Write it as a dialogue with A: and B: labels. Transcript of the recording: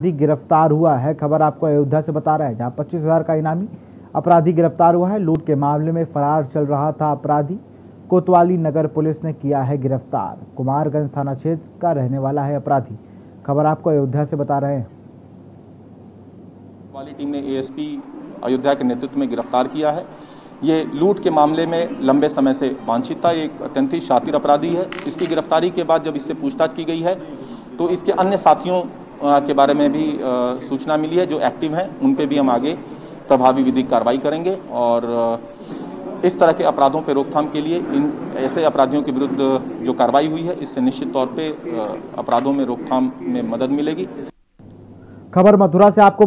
A: गिरफ़्तार हुआ है। खबर आपको अयोध्या से बता रहा है, जहाँ पच्चीस हज़ार का इनामी अपराधी गिरफ़्तार हुआ है। लूट के मामले में फरार चल रहा था अपराधी। कोतवाली नगर पुलिस ने किया है गिरफ़्तार। कुमारगंज थाना क्षेत्र का रहने वाला है अपराधी। खबर आपको अयोध्या से बता रहे हैं।
B: वाली टीम ने एएसपी अयोध्या के नेतृत्व में गिरफ़्तार किया है। ये लूट के मामले में लंबे समय से वांछित था। एक अत्यंत ही शातिर अपराधी है। इसकी गिरफ्तारी के बाद जब इससे पूछताछ की गई है तो इसके अन्य साथियों के बारे में भी सूचना मिली है, जो एक्टिव हैं, उन पर भी हम आगे प्रभावी विधिक कार्रवाई करेंगे और इस तरह के अपराधों पर रोकथाम के लिए, इन, ऐसे अपराधियों के विरुद्ध जो कार्रवाई हुई है, इससे निश्चित तौर पे अपराधों में रोकथाम में मदद मिलेगी।
A: खबर मथुरा से आपको